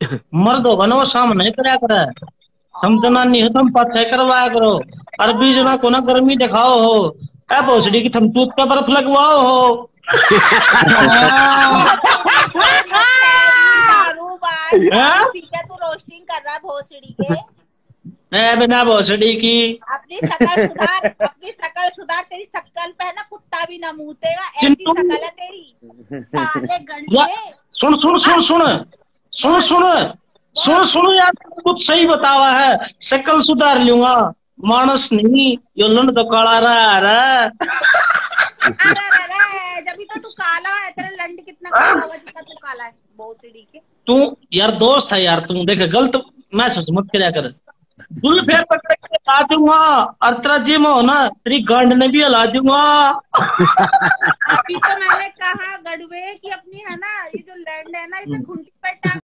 मर्द हो बनो शाम नहीं करा करे। हम जनानी हो तुम पाछे करवाया करो। बीच में को ना गर्मी दिखाओ हो ए भोसड़ी की थम टूथ का बर्फ़ लगवाओ हो। बार हाँ? तू रोस्टिंग कर रहा है भोसड़ी के। बिना भोसड़ी की। अपनी शकल सुधार अपनी शकल सुधार तेरी शकल पे ना कुत्ता भी न मुतेगा ऐसी शकल है तेरी। साले गंडे सुन सुन सुन सुन। सुन सुन सुन सुन यार कुछ सही बतावा है। शक्ल सुधार लूँगा। मानस नहीं यो लंड तो काला रहा रहा अरे अरे जब तो तू काला है तेरा लंड कितना काला हुआ जितना तू काला है बहुत भोसड़ी के। तू यार दोस्त है यार तू देख गलत महसूस मत करया कर। दुल फेर पकड़ के ला दूँगा और तेरा जिम हो ना तेरी गांड ने भी हिला दूँगा। अभी तो मैंने कहा गड़वे की अपनी है ना ये जो लैंड है ना इसे खुंटी पर टांग